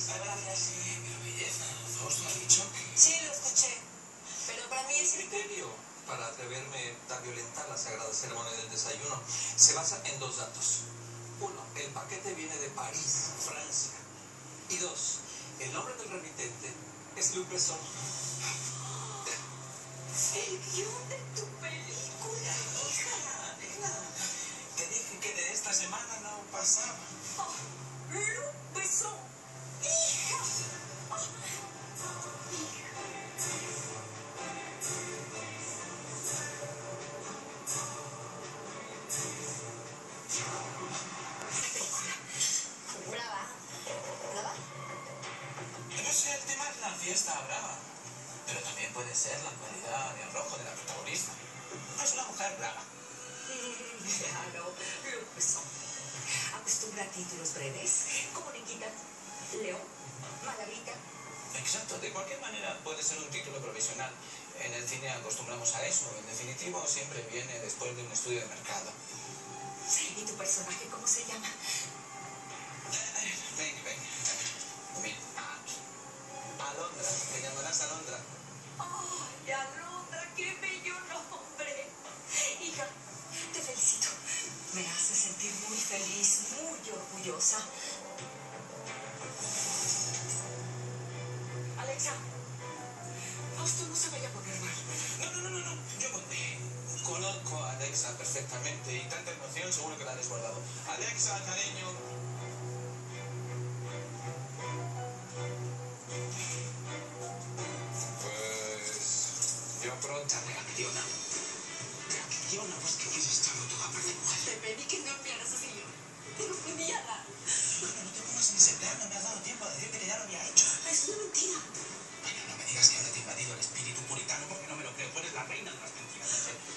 permiso, gracias. Sí, pero belleza, Fausto ha dicho. Sí, lo escuché. Pero para mí es Mi criterio para atreverme a violentar la sagrada ceremonia del desayuno se basa en dos datos. Uno, el paquete viene de París, Francia. Y dos, el nombre del remitente es Luc Besson. el guion de tu película, hija. Nena, te dije que de esta semana no pasaba. Oh, Luc Besson. Fiesta brava. Pero también puede ser la cualidad de arrojo de la protagonista. Es una mujer brava. Claro, Luc Besson. Acostumbra a títulos breves, como Nikita, León, Margarita. Exacto, de cualquier manera puede ser un título provisional. En el cine acostumbramos a eso. En definitivo, siempre viene después de un estudio de mercado. ¿Y tu personaje cómo se llama? Ven, ven. Mira, ah, Alondra. Te llamarás Alondra. ¡Ay, Alondra, qué bello nombre! Hija, te felicito. Me hace sentir muy feliz, muy orgullosa. Alexa, Fausto no se vaya a poner mal. No, no, no, no, no. Yo eh, conozco a Alexa perfectamente y tanta emoción seguro que la ha desbordado. Alexa, cariño. Pues. Yo pronto. Reacciona. Reacciona, pues que quieres estar toda parte mujer. Te pedí que no enviaras así. Te lo pedí, Ana. Bueno, no te pongas en ese plan, no me has dado tiempo a decirte que ya lo había hecho. Es una mentira. Digas que ahora te he invadido el espíritu puritano porque no me lo creo. Tú eres la reina de las mentiras.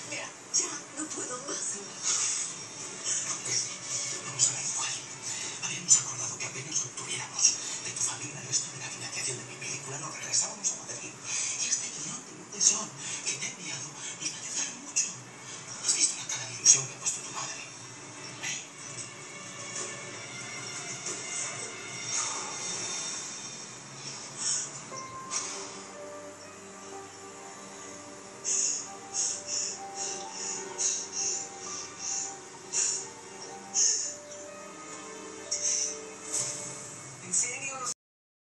Mira, ya no puedo más. Vamos a ver igual. Habíamos acordado que apenas obtuviéramos de tu familia el resto de la financiación de mi película, nos regresábamos a Madrid. Y este guion de Luc Besson